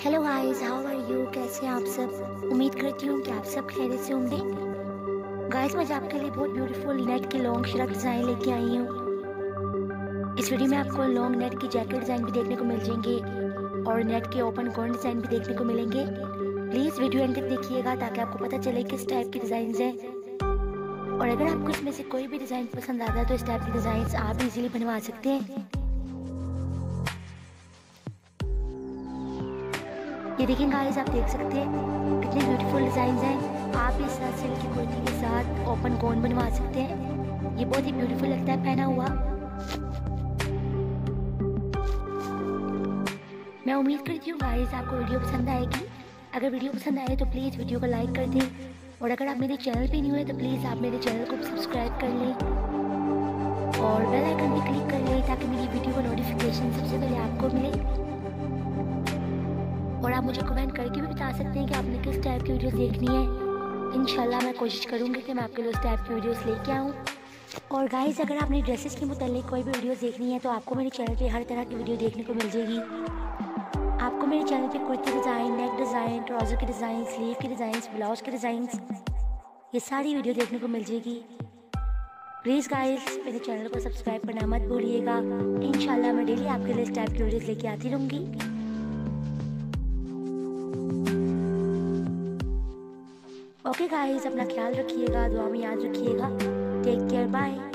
Hello guys how are you कैसे आप सब? उम्मीद करती हूँ कि आप सब खैरियत से होंगे। गाइस मैं आपके लिए बहुत ब्यूटीफुल नेट के लॉन्ग शर्ट डिज़ाइन लेके आई हूँ। इस वीडियो में आपको लॉन्ग नेट की जैकेट डिज़ाइन भी देखने को मिल जाएँगे और नेट के ओपन कॉर्न डिज़ाइन भी देखने को मिलेंगे। प्लीज़ वीडियो एंड तक देखिएगा ताकि आपको पता चले किस टाइप की डिज़ाइन हैं। और अगर आपको इसमें से कोई भी डिज़ाइन पसंद आता है तो इस टाइप की डिज़ाइन आप इजीली बनवा सकते हैं। ये देखिए गाइस आप देख सकते हैं, कितने ब्यूटीफुल डिज़ाइन हैं। आप इस साथ सिल्क की कुर्ती के साथ ओपन कोन बनवा सकते हैं। ये बहुत ही ब्यूटीफुल लगता है, पहना हुआ। मैं उम्मीद करती हूँ गाइस आपको वीडियो पसंद आएगी। अगर वीडियो पसंद आए तो प्लीज़ वीडियो को लाइक कर दें। और अगर आप मेरे चैनल पे नहीं हुए तो प्लीज़ आप मेरे चैनल को सब्सक्राइब कर लें। और बेल आइकन भी क्लिक कर लें, ताकि मेरी वीडियो का नोटिफिकेशन सबसे पहले आपको मिले। और आप मुझे कमेंट करके भी बता सकते हैं कि आपने किस टाइप की वीडियोस देखनी है। इनशाला मैं कोशिश करूँगी कि मैं आपके लिए उस टाइप की वीडियोस लेके आऊँ। और गाइस अगर आपने ड्रेसेस के मुतालिक कोई भी वीडियोस देखनी है तो आपको मेरे चैनल पे हर तरह की वीडियो देखने को मिल जाएगी। आपको मेरे चैनल पे kurti design neck design trouser के डिज़ाइन स्लीव के डिज़ाइन ब्लाउज के डिज़ाइन ये सारी वीडियो देखने को मिल जाएगी। प्लीज़ गाइस मेरे चैनल को सब्सक्राइब करना मत भूलिएगा। इन मैं डेली आपके लिए इस टाइप की वीडियोज़ लेके आती रहूँगी। ओके गाइस अपना ख्याल रखिएगा दुआ में याद रखिएगा। Take care bye